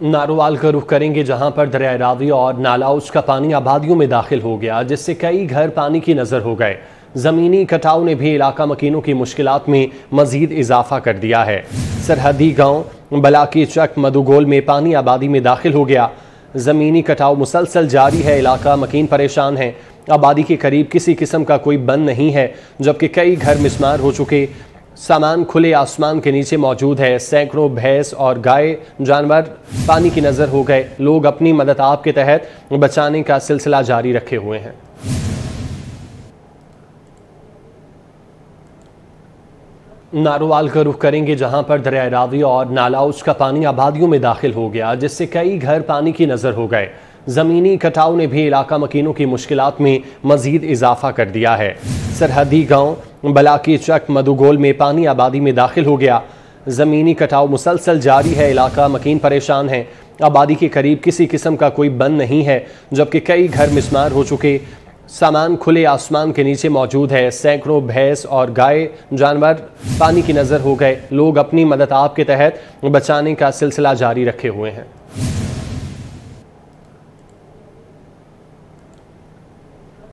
नारोवाल का रुख करेंगे जहाँ पर दरिया रावी और नालाउस का पानी आबादियों में दाखिल हो गया, जिससे कई घर पानी की नज़र हो गए। ज़मीनी कटाव ने भी इलाका मकीनों की मुश्किल में मजीद इजाफा कर दिया है। सरहदी गाँव बलाकी चक मधुगोल में पानी आबादी में दाखिल हो गया। ज़मीनी कटाव मुसलसल जारी है, इलाका मकीन परेशान है। आबादी के करीब किसी किस्म का कोई बंद नहीं है, जबकि कई घर मिसमार हो चुके। सामान खुले आसमान के नीचे मौजूद है। सैकड़ों भैंस और गाय, जानवर पानी की नज़र हो गए। लोग अपनी मदद आप के तहत बचाने का सिलसिला जारी रखे हुए हैं। नारोवाल का रुख करेंगे, जहाँ पर दरिया रावी और नालाउस का पानी आबादियों में दाखिल हो गया, जिससे कई घर पानी की नज़र हो गए। ज़मीनी कटाव ने भी इलाका मकीनों की मुश्किल में मजीद इजाफा कर दिया है। सरहदी गाँव बलाकी चक मधुगोल में पानी आबादी में दाखिल हो गया। ज़मीनी कटाव मुसलसल जारी है, इलाका मकीन परेशान है। आबादी के करीब किसी किस्म का कोई बंद नहीं है, जबकि कई घर मिसमार हो चुके। सामान खुले आसमान के नीचे मौजूद है। सैकड़ों भैंस और गाय, जानवर पानी की नज़र हो गए। लोग अपनी मदद आप के तहत बचाने का सिलसिला जारी रखे हुए हैं।